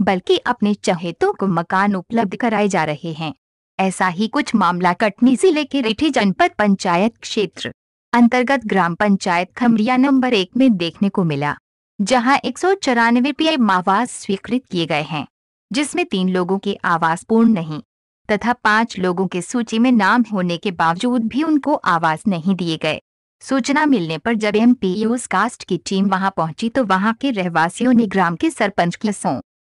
बल्कि अपने चहेतों को मकान उपलब्ध कराए जा रहे हैं। ऐसा ही कुछ मामला कटनी ज़िले के रिठी जनपद पंचायत क्षेत्र, अंतर्गत ग्राम पंचायत खमरिया नंबर एक में देखने को मिला, जहाँ एक सौ चौरानवे पीएम आवास स्वीकृत किए गए हैं, जिसमें तीन लोगों के आवास पूर्ण नहीं, तथा पाँच लोगों के सूची में नाम होने के बावजूद भी उनको आवास नहीं दिए गए। सूचना मिलने पर जब एम कास्ट की टीम वहाँ पहुँची तो वहाँ के रहवासियों ने ग्राम के सरपंच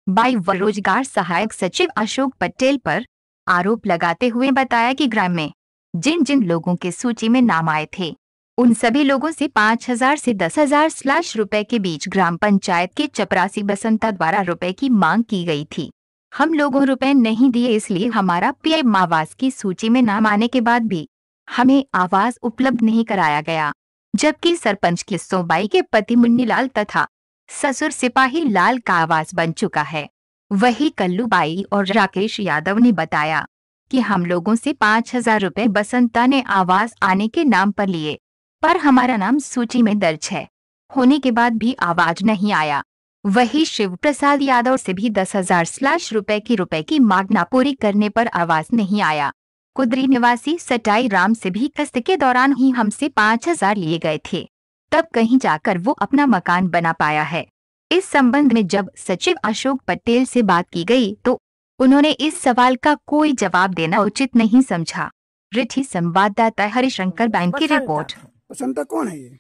व रोज़गार सहायक सचिव अशोक पटेल पर आरोप लगाते हुए बताया कि ग्राम में जिन जिन लोगों के सूची में नाम आए थे, उन सभी लोगों से पाँच हज़ार से दस हज़ार स्लैश रुपए के बीच ग्राम पंचायत के चपरासी बसंता द्वारा रुपए की मांग की गई थी। हम लोगों रुपए नहीं दिए इसलिए हमारा पीएम आवास की सूची में नाम आने के बाद भी हमें आवास उपलब्ध नहीं कराया गया, जबकि सरपंच की सोबाई के पति मुन्नीलाल तथा ससुर सिपाही लाल का आवास बन चुका है। वही कल्लूबाई और राकेश यादव ने बताया कि हम लोगों से पाँच हज़ार रुपए बसंता ने आवास आने के नाम पर लिए, पर हमारा नाम सूची में दर्ज है। होने के बाद भी आवाज़ नहीं आया। वही शिव प्रसाद यादव से भी दस हज़ार स्लैश रुपए की रुपए की मांगना पूरी करने पर आवाज़ नहीं आया। कुदरी निवासी सटाई राम से भी कस्त के दौरान ही हमसे पाँच हज़ार लिए गए थे। तब कहीं जाकर वो अपना मकान बना पाया है। इस संबंध में जब सचिव अशोक पटेल से बात की गई तो उन्होंने इस सवाल का कोई जवाब देना उचित नहीं समझा। रिठी संवाददाता हरिशंकर बैंक की रिपोर्ट। बसंता कौन है ये?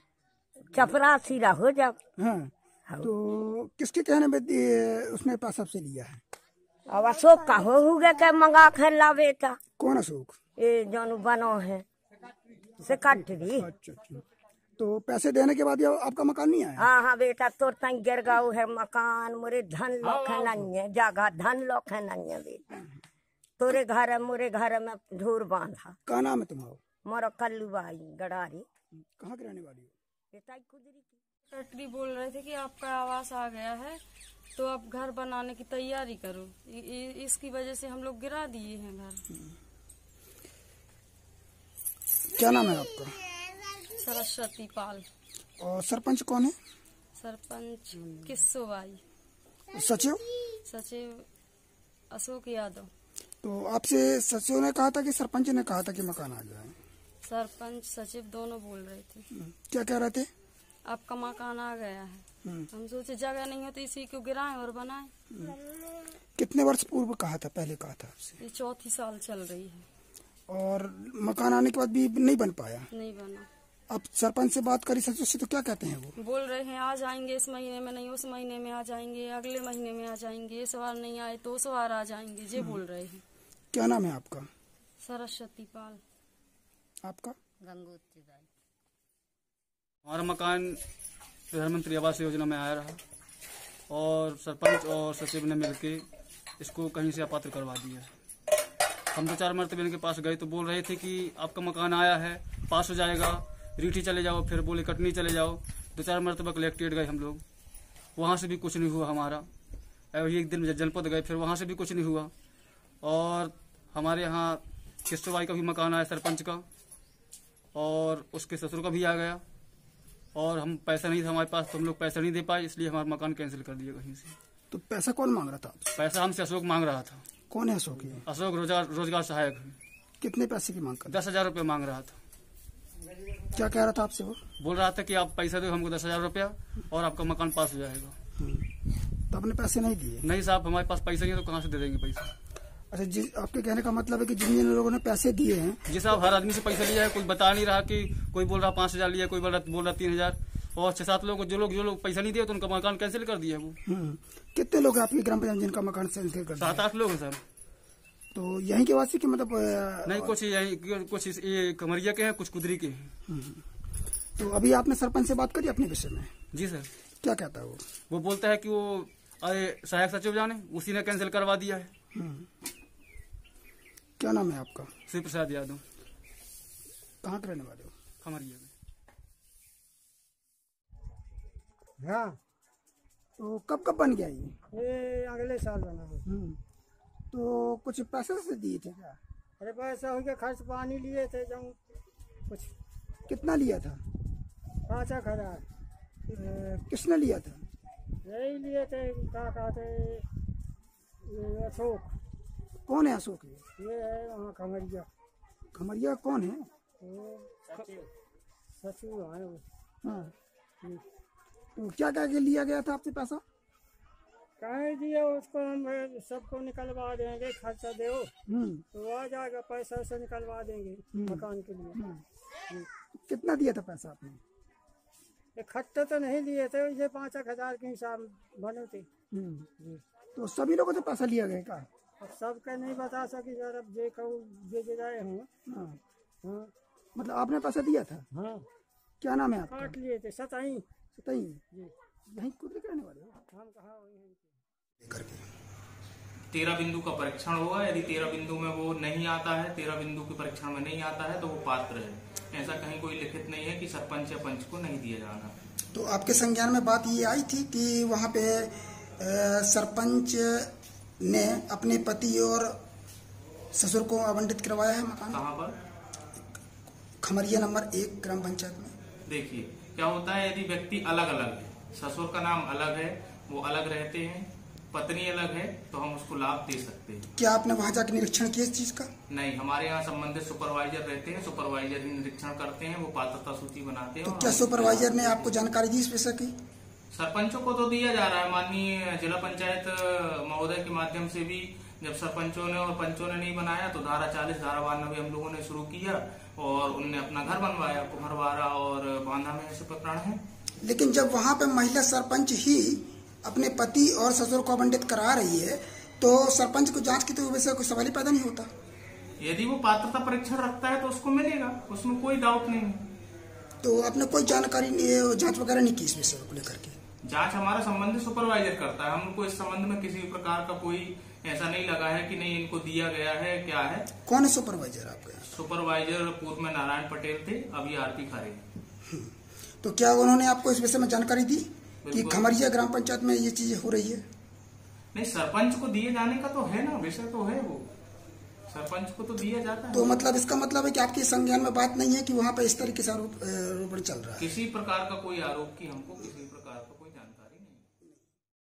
चपरासी रहो जब हाँ तो किसके कहने पे उसने पैसा आपसे लिया है? अब अशोक का हो हुए के मंगा के लावे था कौन अशोक? ये जौन बनो है। से कट दी। अच्छा अच्छा। तो पैसे देने के बाद आपका मकान नहीं आया? हाँ हाँ बेटा तोर तक गिर गऊ है मकान मोरे धन लोक है नहीं है जगह धन लोक है नहीं है बेटा। तोरे घर है मोरे घर में धूर बांधा। क्या नाम है तुम्हारा? मोरो कल्लू बाई गड़ारी। कहाँ की रहने वाली हो? बेटा कुदरी की बोल रहे थे कि आपका आवास आ गया है तो आप घर बनाने की तैयारी करो। इ, इ, इसकी वजह से हम लोग गिरा दिए हैं घर। क्या नाम है आपका? सरस्वती पाल। और सरपंच कौन है? सरपंच किस्सो बाई सचिव? सचिव अशोक यादव। तो आपसे सचिव ने कहा था कि सरपंच ने कहा था कि मकान आ गया है सरपंच सचिव दोनों बोल रहे थे। क्या कह रहे थे? आपका मकान आ गया है। हम्म। हम सोचे जगह नहीं है तो इसी को गिराए और बनाए। कितने वर्ष पूर्व कहा था पहले कहा था आपसे? ये चौथी साल चल रही है। और मकान आने के बाद भी नहीं बन पाया? नहीं बना। अब सरपंच से बात करी सचिव से तो क्या कहते हैं वो? बोल रहे हैं आ जाएँगे इस महीने में नहीं उस महीने में आ जाएँगे अगले महीने में आ जाएँगे इस बार नहीं आए तो उस बार आ जाएँगे ये बोल रहे हैं। क्या नाम है आपका? सरस्वती पाल। आपका? गंगोत्री हमारा मकान प्रधानमंत्री आवास योजना में आया रहा और सरपंच और सचिव ने मिलके इसको कहीं से अपात्र करवा दिया। हम दो चार मरतबे इनके पास गए तो बोल रहे थे कि आपका मकान आया है पास हो जाएगा रीठी चले जाओ फिर बोले कटनी चले जाओ। दो चार मरतबा कलेक्ट्रेट गए हम लोग। वहाँ से भी कुछ नहीं हुआ हमारा। और एक दिन जनपद गए फिर वहाँ से भी कुछ नहीं हुआ। और हमारे यहाँ किस्तबाई का भी मकान आया सरपंच का। और उसके ससुर का भी आ गया। और हम पैसा नहीं था हमारे पास तो हम लोग पैसा नहीं दे पाए इसलिए हमारा मकान कैंसिल कर दिया कहीं से। तो पैसा कौन मांग रहा था पैसा हमसे अशोक मांग रहा था। कौन है अशोक ये? अशोक रोज़गार रोज़गार सहायक। कितने पैसे की मांग कर दस हज़ार रुपये मांग रहा था। क्या कह रहा था आपसे वो? बोल रहा था कि आप पैसा दो हमको दस हज़ार रुपया और आपका मकान पास हो जाएगा। तो आपने पैसे नहीं दिए? नहीं साहब हमारे पास पैसा नहीं है तो कहाँ से दे देंगे पैसा? अच्छा जी आपके कहने का मतलब है कि जिन जिन लोगों ने पैसे दिए हैं जी साहब हर आदमी से पैसा लिया है कोई बता नहीं रहा कि कोई बोल रहा पाँच हज़ार लिया कोई बोल रहा बोल रहा तीन हज़ार। और छह सात लोग जो लोग जो लोग पैसा नहीं दिए तो उनका मकान कैंसिल कर दिया है वो। हम्म, कितने लोग हैं आपकी ग्राम पंचायत जिनका मकान सेंसिल कर सात आठ लोग हैं सर। तो यहीं के वासी के मतलब नहीं कुछ यही कुछ ये कमरिया के हैं कुछ कुदरी के हैं। तो अभी आपने सरपंच से बात करी अपने विषय में? जी सर। क्या कहता है वो? वो बोलता है कि वो अरे सहायक सचिव जाने उसी ने कैंसिल करवा दिया है। क्या नाम है आपका? शिव प्रसाद यादव। कहाँ के रहने वाले हो? खमरिया में। हाँ। तो कब कब बन गया ये? अगले साल बना हम्म। तो कुछ पैसे से दिए थे? क्या अरे पैसा गया खर्च पानी लिए थे जब कुछ। कितना लिया था? पाँच एक हज़ार। किसने लिया था? यही लिए थे क्या कहते अशोक। कौन है अशोक? ये ये है वहाँ खमरिया। खमरिया कौन है? सचिव। है वो। हाँ। तो क्या क्या के लिया गया था आपसे पैसा? कहे दिए उसको हम सबको निकलवा देंगे खर्चा दो। हम्म। तो आ जाएगा पैसा से निकलवा देंगे मकान के लिए। कितना दिया था पैसा आपने? इकट्ठे तो नहीं लिए थे ये पाँच एक हज़ार के हिसाब बने थे। हम्म। तो सभी लोगों से पैसा लिया गया क्या अब सबका नहीं बता सकी सर अब जे कहूँ जे जे जाए हूँ। हाँ। हाँ। मतलब आपने पैसा दिया था? हाँ। क्या नाम है आपका? काट लिए थे सताई। सताई। यहीं कुदरे के रहने वाले हो। तेरह बिंदु का परीक्षण होगा यदि तेरह बिंदु में वो नहीं आता है तेरह बिंदु के परीक्षण में नहीं आता है तो वो पात्र है। ऐसा कहीं कोई लिखित नहीं है कि सरपंच या पंच को नहीं दिया जाना। तो आपके संज्ञान में बात ये आई थी कि वहाँ पे सरपंच ने अपने पति और ससुर को आवंटित करवाया है मकान? कहाँ पर? खमरिया नंबर एक ग्राम पंचायत में। देखिए क्या होता है यदि व्यक्ति अलग अलग है ससुर का नाम अलग है वो अलग रहते हैं पत्नी अलग है तो हम उसको लाभ दे सकते हैं। क्या आपने वहाँ जाकर निरीक्षण किया इस चीज़ का? नहीं हमारे यहाँ संबंधित सुपरवाइजर रहते हैं सुपरवाइजर ही निरीक्षण करते हैं वो पात्रता सूची बनाते हैं तो क्या सुपरवाइजर ने आपको जानकारी दी इस विषय की? सरपंचों को तो दिया जा रहा है माननीय जिला पंचायत महोदय के माध्यम से भी जब सरपंचों ने और पंचों ने नहीं बनाया तो धारा चालीस धारा बानवे हम लोगों ने शुरू किया और उनने अपना घर बनवाया कुम्हरवारा और बांधा में ऐसे प्रकरण है। लेकिन जब वहाँ पे महिला सरपंच ही अपने पति और ससुर को आवंटित करा रही है तो सरपंच को जाँच की तो वैसे कोई सवाल ही पैदा नहीं होता। यदि वो पात्रता परीक्षण रखता है तो उसको मिलेगा उसमें कोई डाउट नहीं है। तो आपने कोई जानकारी नहीं- जाँच वगैरह नहीं की इस विषय को लेकर के? जाँच हमारा संबंधित सुपरवाइजर करता है। हमको इस संबंध में किसी प्रकार का कोई ऐसा नहीं लगा है कि नहीं इनको दिया गया है क्या है। कौन है सुपरवाइजर आपके सुपरवाइजर पूर्व में नारायण पटेल थे अभी आरपी खरे। हैं। तो क्या उन्होंने आपको इस विषय में जानकारी दी कि खमरिया ग्राम पंचायत में ये चीज़ें हो रही है? नहीं सरपंच को दिए जाने का तो है ना विषय तो है वो। सरपंच को तो दिया जाता है। तो मतलब इसका मतलब है कि आपके संज्ञान में बात नहीं है कि वहाँ पे इस तरीके से आरोप- चल रहा है। किसी प्रकार का कोई आरोप की हमको किसी प्रकार